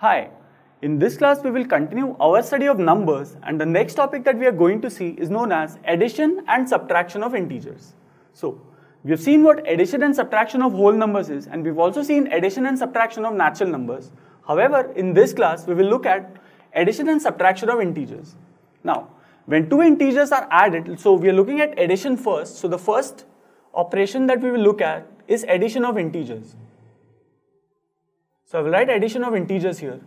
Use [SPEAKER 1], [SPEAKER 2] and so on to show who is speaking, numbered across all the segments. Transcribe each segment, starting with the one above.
[SPEAKER 1] Hi, in this class we will continue our study of numbers and the next topic that we are going to see is known as addition and subtraction of integers. So, we have seen what addition and subtraction of whole numbers is and we've also seen addition and subtraction of natural numbers. However, in this class we will look at addition and subtraction of integers. Now, when two integers are added, so we are looking at addition first. So, the first operation that we will look at is addition of integers. So I will write addition of integers here.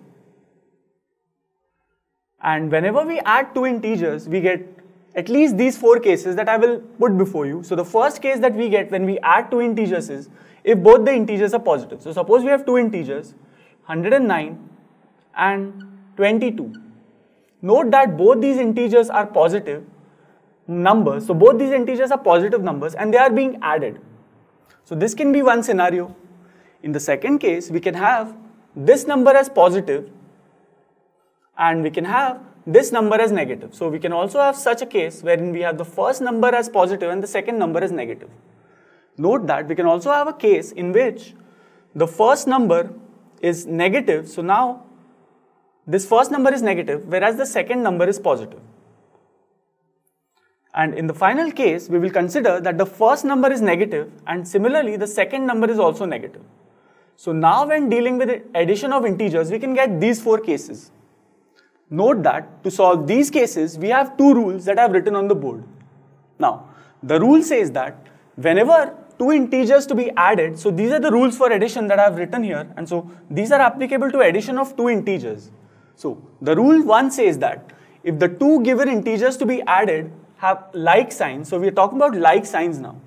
[SPEAKER 1] And whenever we add two integers, we get at least these four cases that I will put before you. So the first case that we get when we add two integers is if both the integers are positive. So suppose we have two integers, 109 and 22. Note that both these integers are positive numbers. So both these integers are positive numbers and they are being added. So this can be one scenario. In the second case, we can have this number as positive and we can have this number as negative. So we can also have such a case wherein we have the first number as positive and the second number as negative. Note that we can also have a case in which the first number is negative. So now this first number is negative whereas the second number is positive. And in the final case, we will consider that the first number is negative and similarly the second number is also negative. So now when dealing with addition of integers, we can get these four cases. Note that to solve these cases, we have two rules that I have written on the board. Now, the rule says that whenever two integers to be added, so these are the rules for addition that I have written here, and so these are applicable to addition of two integers. So, the rule 1 says that if the two given integers to be added have like signs, so we are talking about like signs now.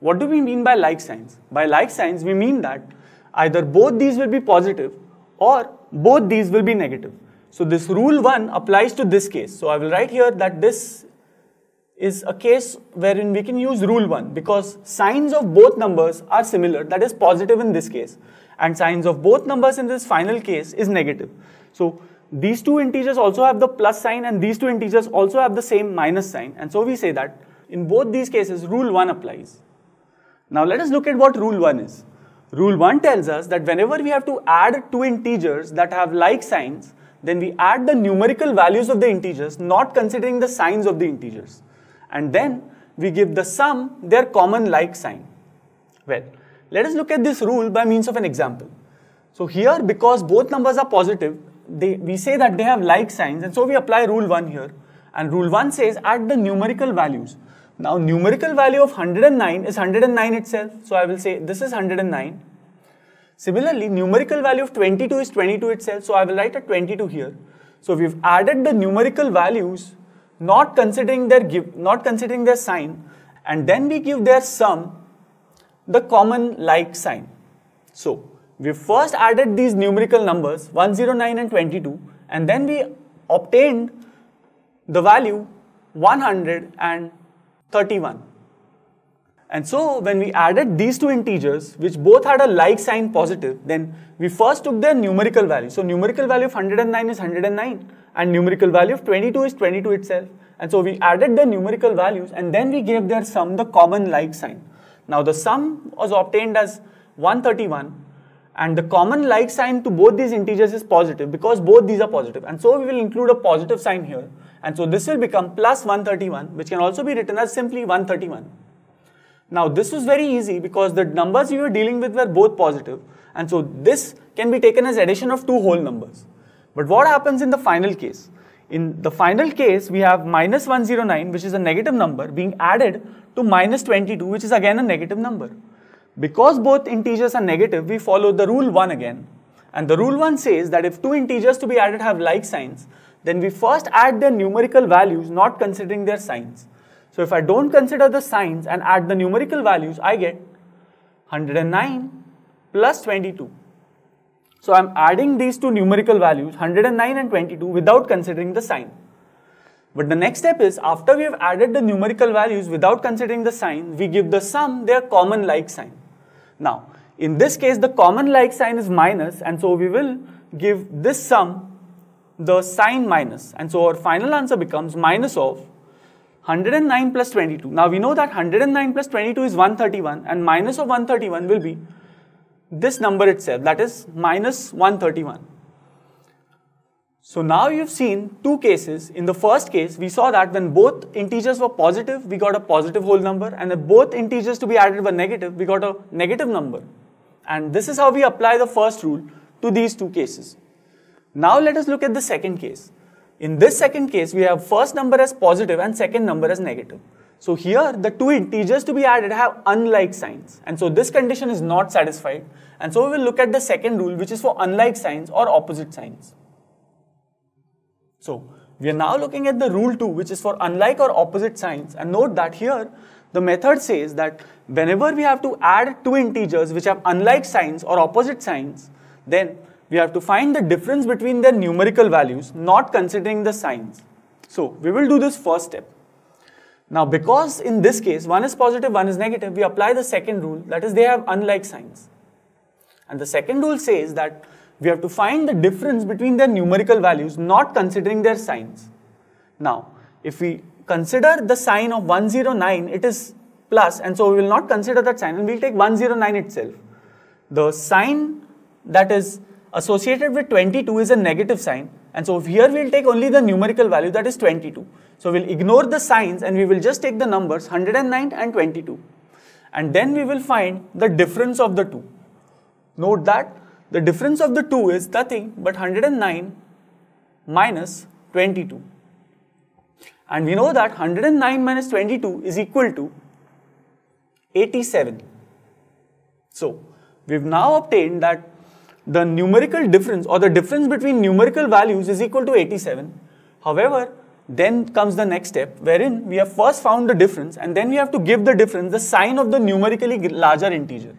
[SPEAKER 1] What do we mean by like signs? By like signs, we mean that either both these will be positive or both these will be negative. So this rule 1 applies to this case. So I will write here that this is a case wherein we can use rule 1 because signs of both numbers are similar that is positive in this case and signs of both numbers in this final case is negative. So these two integers also have the plus sign and these two integers also have the same minus sign and so we say that in both these cases rule 1 applies. Now let us look at what rule 1 is. Rule 1 tells us that whenever we have to add two integers that have like signs, then we add the numerical values of the integers, not considering the signs of the integers. And then we give the sum their common like sign. Well, let us look at this rule by means of an example. So here, because both numbers are positive, they, we say that they have like signs, and so we apply rule 1 here. And rule 1 says add the numerical values. Now numerical value of 109 is 109 itself. So I will say this is 109. Similarly, numerical value of 22 is 22 itself. So I will write a 22 here. So we've added the numerical values, not considering their give, not considering their sign, and then we give their sum the common like sign. So we first added these numerical numbers 109 and 22, and then we obtained the value 100 and 31. And so when we added these two integers, which both had a like sign positive, then we first took their numerical value. So numerical value of 109 is 109 and numerical value of 22 is 22 itself. And so we added the numerical values and then we gave their sum the common like sign. Now the sum was obtained as 131 and the common like sign to both these integers is positive because both these are positive and so we will include a positive sign here and so this will become plus 131 which can also be written as simply 131. Now this was very easy because the numbers we were dealing with were both positive and so this can be taken as addition of two whole numbers. But what happens in the final case? In the final case we have minus 109 which is a negative number being added to minus 22 which is again a negative number. Because both integers are negative, we follow the rule 1 again. And the rule 1 says that if two integers to be added have like signs, then we first add their numerical values not considering their signs. So if I don't consider the signs and add the numerical values, I get 109 plus 22. So I'm adding these two numerical values, 109 and 22, without considering the sign. But the next step is, after we have added the numerical values without considering the sign, we give the sum their common like sign. Now, in this case, the common like sign is minus, and so we will give this sum the sign minus. And so our final answer becomes minus of 109 plus 22. Now we know that 109 plus 22 is 131, and minus of 131 will be this number itself, that is minus 131. So now you've seen two cases. In the first case, we saw that when both integers were positive, we got a positive whole number, and if both integers to be added were negative, we got a negative number. And this is how we apply the first rule to these two cases. Now let us look at the second case. In this second case, we have first number as positive and second number as negative. So here, the two integers to be added have unlike signs. And so this condition is not satisfied. And so we will look at the second rule, which is for unlike signs or opposite signs. So we are now looking at the rule 2 which is for unlike or opposite signs and note that here the method says that whenever we have to add two integers which have unlike signs or opposite signs then we have to find the difference between their numerical values not considering the signs. So we will do this first step. Now because in this case one is positive, one is negative, we apply the second rule that is they have unlike signs. And the second rule says that we have to find the difference between their numerical values not considering their signs. Now, if we consider the sign of 109, it is plus and so we will not consider that sign and we will take 109 itself. The sign that is associated with 22 is a negative sign and so here we will take only the numerical value that is 22. So we will ignore the signs and we will just take the numbers 109 and 22 and then we will find the difference of the two. Note that the difference of the two is nothing but 109 minus 22. And we know that 109 minus 22 is equal to 87. So, we've now obtained that the numerical difference or the difference between numerical values is equal to 87. However, then comes the next step wherein we have first found the difference and then we have to give the difference the sign of the numerically larger integer.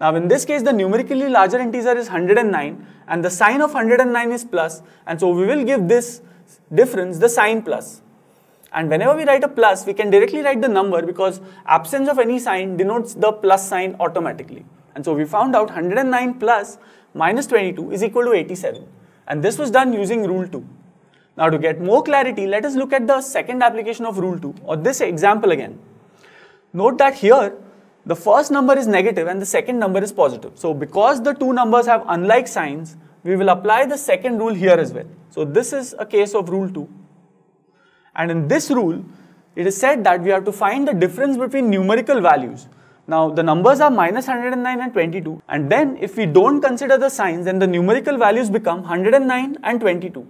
[SPEAKER 1] Now in this case the numerically larger integer is 109 and the sign of 109 is plus and so we will give this difference the sign plus. And whenever we write a plus we can directly write the number because absence of any sign denotes the plus sign automatically. And so we found out 109 plus minus 22 is equal to 87 and this was done using rule 2. Now to get more clarity let us look at the second application of rule 2 or this example again. Note that here the first number is negative and the second number is positive. So because the two numbers have unlike signs, we will apply the second rule here as well. So this is a case of rule 2. And in this rule, it is said that we have to find the difference between numerical values. Now the numbers are minus 109 and 22 and then if we don't consider the signs then the numerical values become 109 and 22.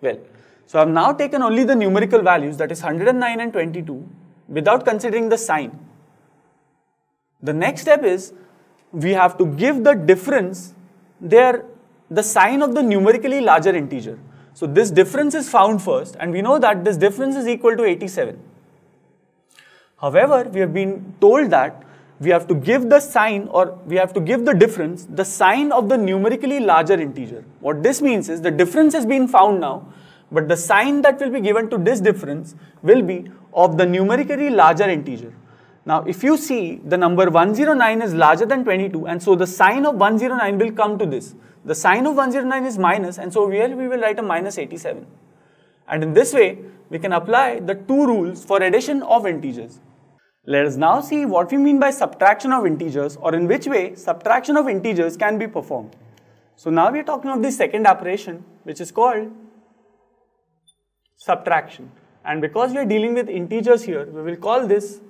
[SPEAKER 1] Well, so I have now taken only the numerical values that is 109 and 22 without considering the sign. The next step is we have to give the difference there the sign of the numerically larger integer. So this difference is found first and we know that this difference is equal to 87. However, we have been told that we have to give the sign or we have to give the difference the sign of the numerically larger integer. What this means is the difference has been found now but the sign that will be given to this difference will be of the numerically larger integer. Now, if you see the number 109 is larger than 22 and so the sign of 109 will come to this. The sign of 109 is minus and so here we will write a minus 87. And in this way, we can apply the two rules for addition of integers. Let us now see what we mean by subtraction of integers or in which way subtraction of integers can be performed. So now we are talking of the second operation which is called subtraction. And because we are dealing with integers here, we will call this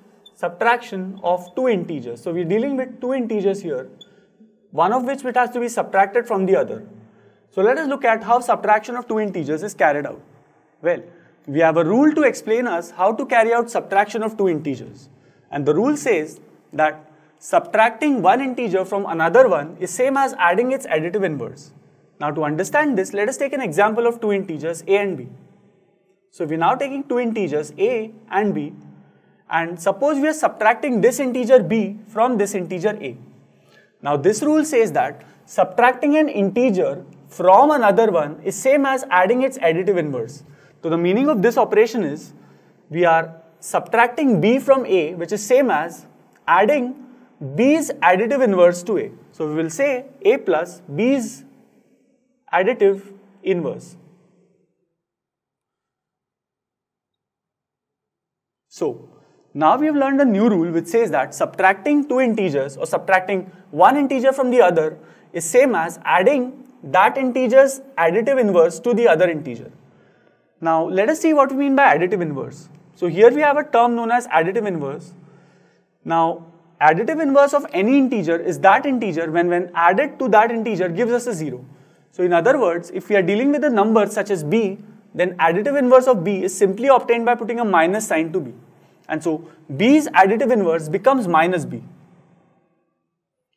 [SPEAKER 1] subtraction of two integers. So we're dealing with two integers here, one of which which has to be subtracted from the other. So let us look at how subtraction of two integers is carried out. Well, we have a rule to explain us how to carry out subtraction of two integers. And the rule says that subtracting one integer from another one is same as adding its additive inverse. Now to understand this, let us take an example of two integers a and b. So we're now taking two integers a and b and suppose we are subtracting this integer b from this integer a. Now this rule says that subtracting an integer from another one is same as adding its additive inverse. So the meaning of this operation is we are subtracting b from a which is same as adding b's additive inverse to a. So we will say a plus b's additive inverse. So now we have learned a new rule which says that subtracting two integers or subtracting one integer from the other is same as adding that integer's additive inverse to the other integer. Now let us see what we mean by additive inverse. So here we have a term known as additive inverse. Now additive inverse of any integer is that integer when when added to that integer gives us a 0. So in other words, if we are dealing with a number such as b, then additive inverse of b is simply obtained by putting a minus sign to b. And so b's additive inverse becomes minus b.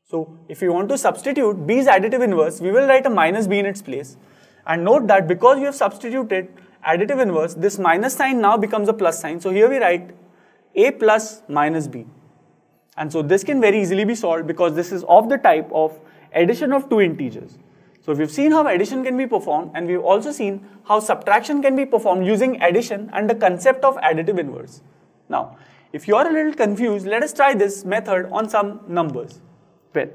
[SPEAKER 1] So if we want to substitute b's additive inverse, we will write a minus b in its place. And note that because we have substituted additive inverse, this minus sign now becomes a plus sign. So here we write a plus minus b. And so this can very easily be solved because this is of the type of addition of two integers. So we've seen how addition can be performed and we've also seen how subtraction can be performed using addition and the concept of additive inverse. Now, if you are a little confused, let us try this method on some numbers. Well,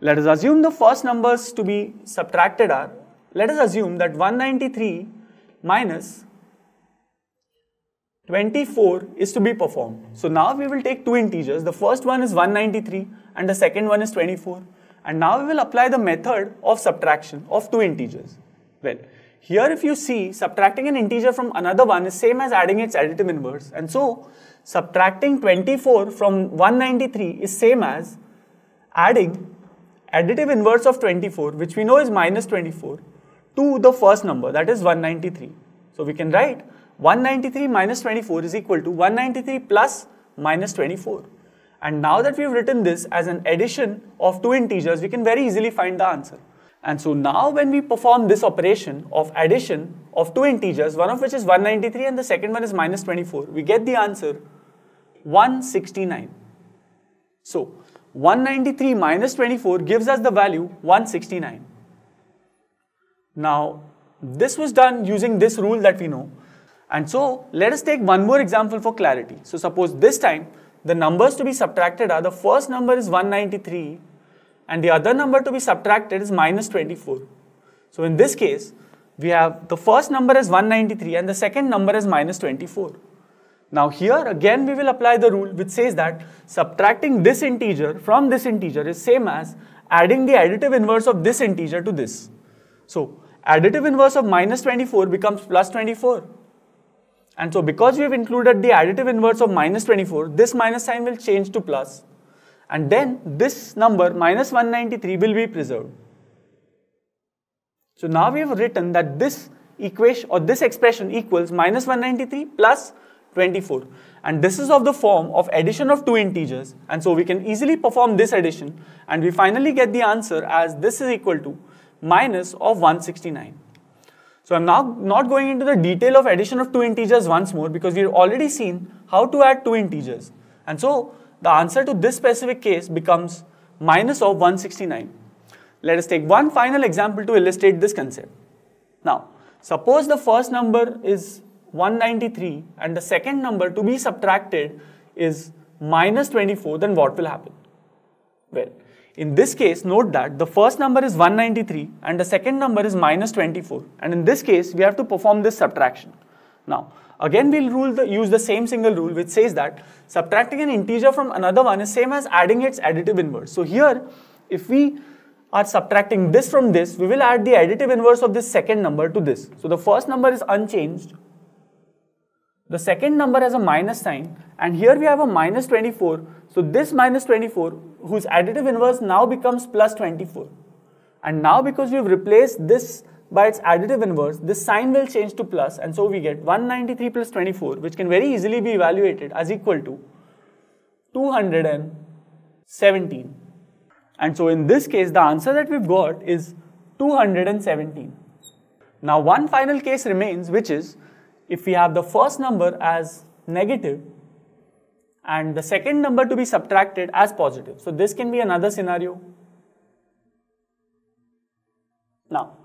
[SPEAKER 1] let us assume the first numbers to be subtracted are, let us assume that 193 minus 24 is to be performed. So now we will take two integers. The first one is 193 and the second one is 24. And now we will apply the method of subtraction of two integers. Well, here if you see, subtracting an integer from another one is same as adding its additive inverse. And so, subtracting 24 from 193 is same as adding additive inverse of 24, which we know is minus 24, to the first number, that is 193. So we can write 193 minus 24 is equal to 193 plus minus 24. And now that we've written this as an addition of two integers, we can very easily find the answer. And so now when we perform this operation of addition of two integers, one of which is 193 and the second one is minus 24, we get the answer 169. So 193 minus 24 gives us the value 169. Now this was done using this rule that we know. And so let us take one more example for clarity. So suppose this time the numbers to be subtracted are the first number is 193 and the other number to be subtracted is minus 24. So in this case, we have the first number is 193 and the second number is minus 24. Now here again we will apply the rule which says that subtracting this integer from this integer is same as adding the additive inverse of this integer to this. So additive inverse of minus 24 becomes plus 24 and so because we have included the additive inverse of minus 24, this minus sign will change to plus. And then this number minus 193 will be preserved. So now we have written that this equation or this expression equals minus 193 plus 24. And this is of the form of addition of two integers. And so we can easily perform this addition and we finally get the answer as this is equal to minus of 169. So I'm now not going into the detail of addition of two integers once more because we've already seen how to add two integers. And so the answer to this specific case becomes minus of 169. Let us take one final example to illustrate this concept. Now, suppose the first number is 193 and the second number to be subtracted is minus 24, then what will happen? Well, in this case, note that the first number is 193 and the second number is minus 24. And in this case, we have to perform this subtraction. Now, again we'll rule the, use the same single rule which says that subtracting an integer from another one is same as adding its additive inverse. So here, if we are subtracting this from this, we will add the additive inverse of this second number to this. So the first number is unchanged. The second number has a minus sign and here we have a minus 24 so this minus 24, whose additive inverse now becomes plus 24. And now because we've replaced this by its additive inverse, this sign will change to plus and so we get 193 plus 24 which can very easily be evaluated as equal to 217. And so in this case, the answer that we've got is 217. Now one final case remains which is if we have the first number as negative and the second number to be subtracted as positive. So this can be another scenario. Now,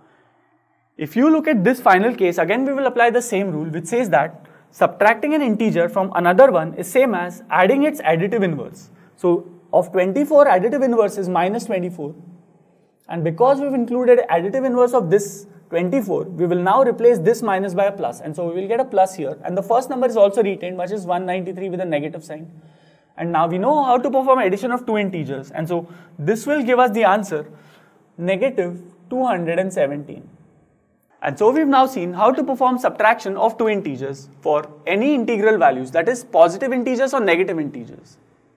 [SPEAKER 1] if you look at this final case, again we will apply the same rule which says that subtracting an integer from another one is same as adding its additive inverse. So of 24 additive inverse is minus 24 and because we've included additive inverse of this 24, we will now replace this minus by a plus and so we will get a plus here and the first number is also retained which is 193 with a negative sign. And now we know how to perform addition of two integers and so this will give us the answer negative 217. And so we've now seen how to perform subtraction of two integers for any integral values that is positive integers or negative integers.